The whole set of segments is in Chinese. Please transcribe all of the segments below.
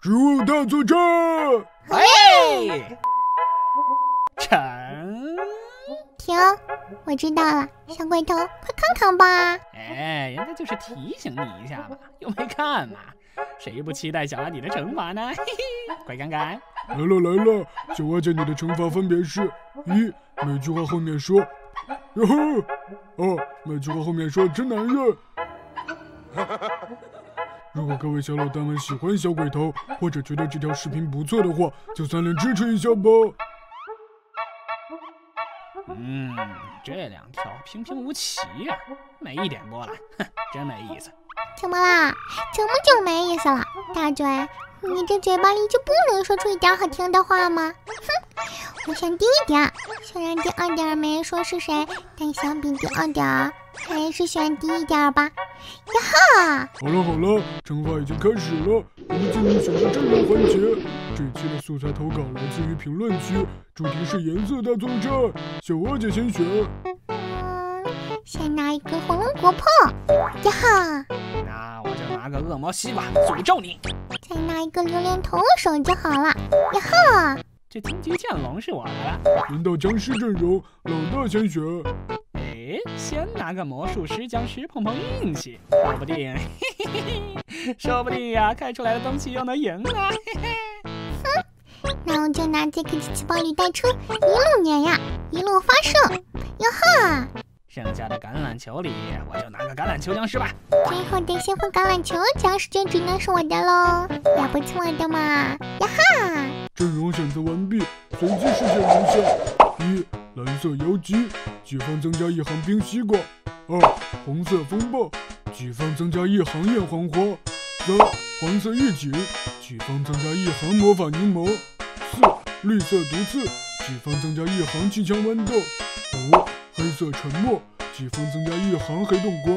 植物大作战！喂，成，停，我知道了，小鬼头，快看看吧。哎，人家就是提醒你一下嘛，又没看嘛，谁不期待小阿姐的惩罚呢？嘿嘿，快看看，来了来了，小阿姐你的惩罚分别是：一，每句话后面说“哟呵”；二，每句话后面说“真男人”。如果各位小老大们喜欢小鬼头，或者觉得这条视频不错的话，就三连支持一下吧。嗯，这两条平平无奇呀，没一点波澜，哼，真没意思。怎么啦？怎么就没意思了？大嘴，你这嘴巴里就不能说出一点好听的话吗？哼，我选第一点，虽然第二点没说是谁，但相比第二点，还是选低一点吧。呀哈！好了好了，惩罚已经开始了，我们进入选择阵容环节。这期的素材投稿来自于评论区，主题是颜色大作战。小阿姐先选。嗯，先拿一个火龙果泡。呀哈！那我就拿个恶魔西瓜诅咒你。再拿一个榴莲投手就好了。呀哈！这荆棘剑龙是我的了。轮到僵尸阵容，老大先选。哎，先拿个魔术师僵尸碰碰运气，说不定，嘿嘿嘿，说不定呀，开出来的东西又能赢啊！嘿嘿。哼，那我就拿这个机器暴力带出，一路碾压，一路发射，哟哈！剩下的橄榄球里，我就拿个橄榄球僵尸吧。最后的幸福橄榄球僵尸就只能是我的喽，也不错的嘛，呀哈！阵容选择完毕，随机事件如下：一。蓝色妖姬，己方增加一行冰西瓜。二，红色风暴，己方增加一行艳黄花。三，黄色预警，己方增加一行魔法柠檬。四，绿色毒刺，己方增加一行气枪豌豆。五，黑色沉默，己方增加一行黑洞瓜。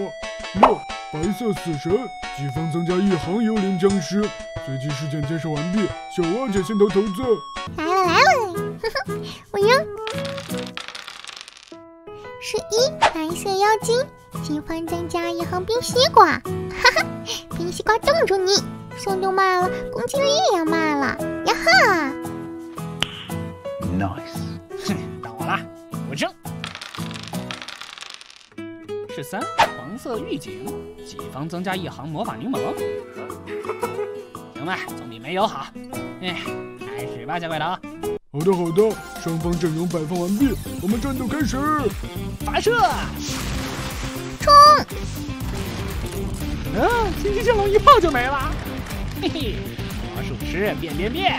六，白色死神，己方增加一行幽灵僵尸。随机事件介绍完毕，小阿姐先投骰子。来了来了，呵呵，是一蓝色妖精，己方增加一行冰西瓜，哈哈，冰西瓜冻住你，速度慢了，攻击力也慢了，呀哈！Nice，哼，到我了，我扔。是三黄色预警，己方增加一行魔法柠檬，行吧，总比没有好。哎，开始吧，小怪头。好的好的，双方阵容摆放完毕，我们战斗开始，发射，冲！嗯，金鸡降龙一炮就没了，嘿嘿，魔术师变变变！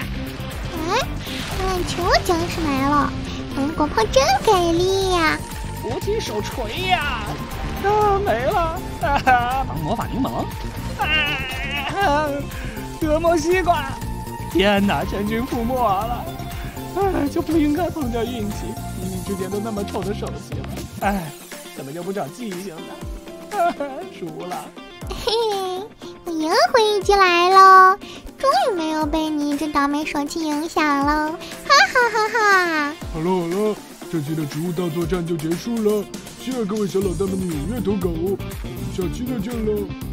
哎，橄榄球僵尸没了，红果炮真给力呀！无敌手锤呀！啊，没了！哈哈，防魔法柠檬！啊，恶魔西瓜！天哪，全军覆没了！哎，就不应该碰点运气，明明之间都那么臭的手气了。哎，怎么就不长记性呢？输了。嘿，我赢回一局来喽！终于没有被你这倒霉手气影响喽！哈哈哈哈！好了好了，这期的植物大作战就结束了，谢谢各位小老大们的踊跃投稿哦，我们下期再见了。